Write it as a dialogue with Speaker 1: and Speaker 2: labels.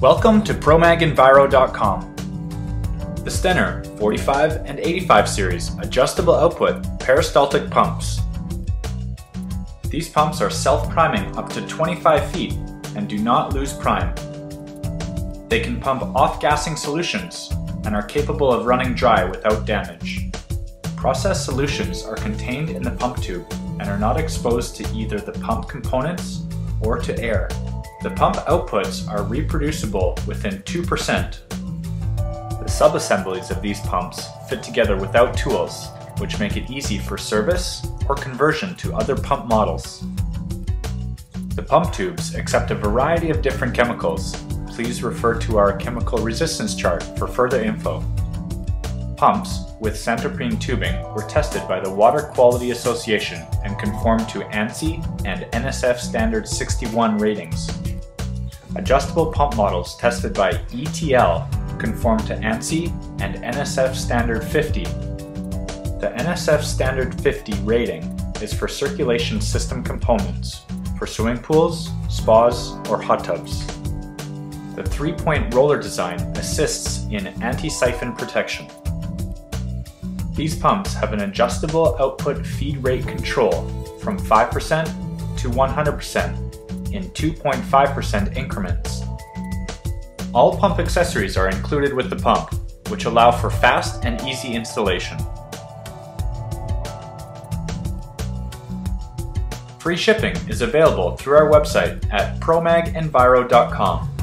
Speaker 1: Welcome to PromagEnviro.com. The Stenner 45 and 85 series adjustable output peristaltic pumps. These pumps are self-priming up to 25 feet and do not lose prime. They can pump off-gassing solutions and are capable of running dry without damage. Process solutions are contained in the pump tube and are not exposed to either the pump components or to air. The pump outputs are reproducible within 2%. The subassemblies of these pumps fit together without tools, which make it easy for service or conversion to other pump models. The pump tubes accept a variety of different chemicals. Please refer to our chemical resistance chart for further info. Pumps with Santoprene tubing were tested by the Water Quality Association and conform to ANSI and NSF Standard 61 ratings. Adjustable pump models tested by ETL conform to ANSI and NSF Standard 50. The NSF Standard 50 rating is for circulation system components for swimming pools, spas, or hot tubs. The three-point roller design assists in anti-siphon protection. These pumps have an adjustable output feed rate control from 5% to 100% in 2.5% increments. All pump accessories are included with the pump, which allow for fast and easy installation. Free shipping is available through our website at promagenviro.com.